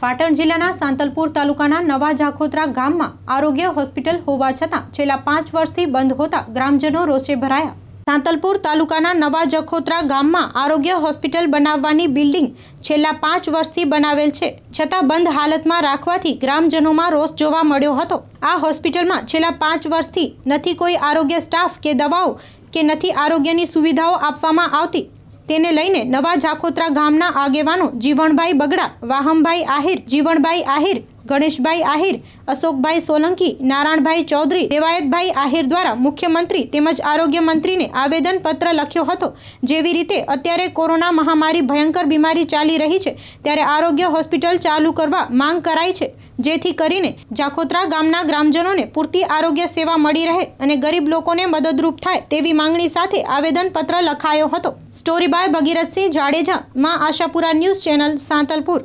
પાટણ જિલ્લાના સાંતલપુર તાલુકાના નવા જાખોત્રા ગામમાં આરોગ્ય હોસ્પિટલ હોવા છતાં છેલ્લા પાંચ વર્ષથી બંધ હોતા ગ્રામજનો રોષે ભરાયા. સાંતલપુર તાલુકાના નવા જખોત્રા ગામમાં આરોગ્ય હોસ્પિટલ બનાવવાની બિલ્ડિંગ છેલ્લા પાંચ વર્ષથી બનાવેલ છે. છતાં બંધ હાલતમાં રાખવાથી ગ્રામજનોમાં રોષ જોવા મળ્યો હતો. આ હોસ્પિટલમાં છેલ્લા પાંચ વર્ષથી નથી કોઈ આરોગ્ય સ્ટાફ કે દવાઓ કે નથી આરોગ્યની સુવિધાઓ આપવામાં આવતી. તેને લઈને નવા જાખોત્રા ગામના આગેવાનો જીવણભાઈ બગડા, વાહમભાઈ આહિર, જીવણભાઈ આહિર, ગણેશભાઈ આહિર, અશોકભાઈ સોલંકી, નારાયણભાઈ ચૌધરી, દેવાયતભાઈ આહિર દ્વારા મુખ્યમંત્રી તેમજ આરોગ્ય મંત્રીને આવેદનપત્ર લખ્યો હતો. જેવી રીતે અત્યારે કોરોના મહામારી ભયંકર બીમારી ચાલી રહી છે, ત્યારે આરોગ્ય હોસ્પિટલ ચાલુ કરવા માંગ કરાઈ છે. જેથી કરીને જાખોત્રા ગામના ગ્રામજનોને પૂરતી આરોગ્ય સેવા મળી રહે અને ગરીબ લોકોને મદદરૂપ થાય તેવી માંગણી સાથે આવેદનપત્ર લખાયો હતો સ્ટોરી બાય ભગીરથસિંહ જાડેજા માં આશાપુરા ન્યૂઝ ચેનલ સાંતલપુર